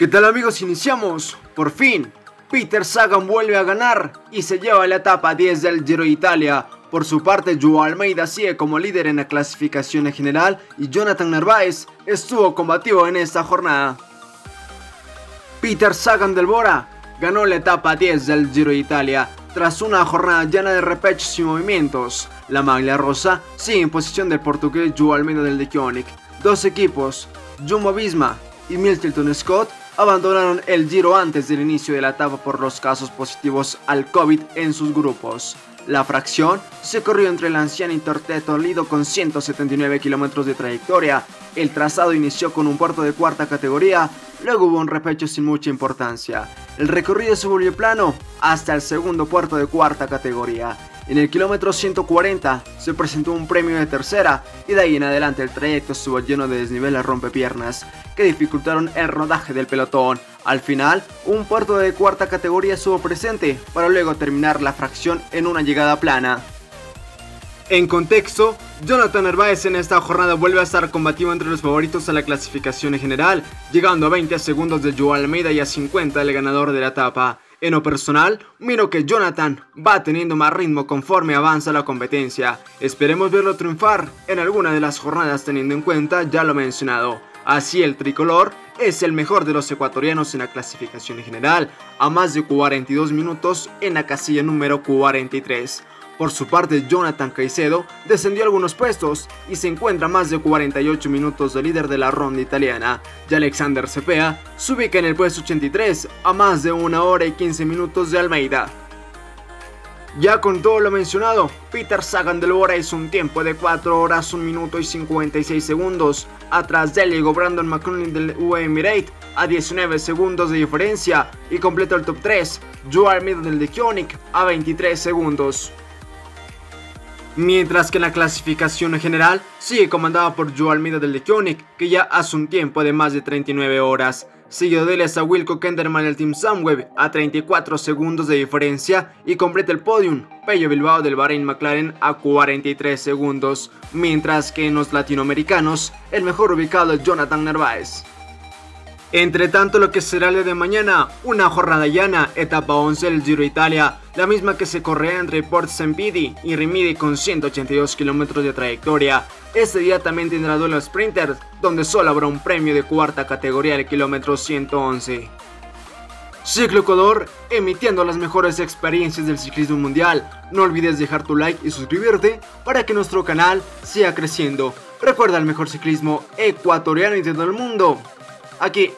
¿Qué tal amigos? Iniciamos. Por fin, Peter Sagan vuelve a ganar y se lleva la etapa 10 del Giro de Italia. Por su parte, Joao Almeida sigue como líder en la clasificación general y Jonathan Narváez estuvo combativo en esta jornada. Peter Sagan del Bora ganó la etapa 10 del Giro de Italia tras una jornada llena de repechos y movimientos. La maglia rosa sigue en posición del portugués Joao Almeida del de Dos equipos, Jumbo Visma y Milton Scott, abandonaron el Giro antes del inicio de la etapa por los casos positivos al COVID en sus grupos. La fracción se corrió entre el anciano y Torteto Lido con 179 kilómetros de trayectoria. El trazado inició con un puerto de cuarta categoría, luego hubo un repecho sin mucha importancia. El recorrido se volvió plano hasta el segundo puerto de cuarta categoría. En el kilómetro 140 se presentó un premio de tercera y de ahí en adelante el trayecto estuvo lleno de desniveles rompepiernas que dificultaron el rodaje del pelotón. Al final, un puerto de cuarta categoría estuvo presente para luego terminar la fracción en una llegada plana. En contexto, Jonathan Narváez en esta jornada vuelve a estar combativo entre los favoritos a la clasificación en general, llegando a 20 segundos de Joao Almeida y a 50 del ganador de la etapa. En lo personal, miro que Jonathan va teniendo más ritmo conforme avanza la competencia. Esperemos verlo triunfar en alguna de las jornadas teniendo en cuenta ya lo mencionado. Así el tricolor es el mejor de los ecuatorianos en la clasificación en general, a más de 42 minutos en la casilla número 43. Por su parte, Jonathan Caicedo descendió algunos puestos y se encuentra más de 48 minutos de líder de la ronda italiana. Y Alexander Cepea se ubica en el puesto 83 a más de 1 hora y 15 minutos de Almeida. Ya con todo lo mencionado, Peter Sagan del Bora hizo un tiempo de 4 horas 1 minuto y 56 segundos. Atrás de él llegó Brandon McCullin del UE Emirate a 19 segundos de diferencia y completó el top 3. Joe Almeida del de a 23 segundos. Mientras que en la clasificación general sigue comandada por Joe Almeida del de que ya hace un tiempo de más de 39 horas. Seguido de él a Wilco Kenderman del Team Sunweb a 34 segundos de diferencia y completa el podium. Pello Bilbao del Bahrain McLaren a 43 segundos, mientras que en los latinoamericanos el mejor ubicado es Jonathan Narváez. Entre tanto, lo que será el de mañana, una jornada llana, etapa 11 del Giro Italia, la misma que se correrá entre Port Sampidi y Rimini con 182 kilómetros de trayectoria. Este día también tendrá duelo sprinters, donde solo habrá un premio de cuarta categoría del kilómetro 111. Ciclo Ecuador, emitiendo las mejores experiencias del ciclismo mundial. No olvides dejar tu like y suscribirte para que nuestro canal siga creciendo. Recuerda el mejor ciclismo ecuatoriano y todo el mundo aquí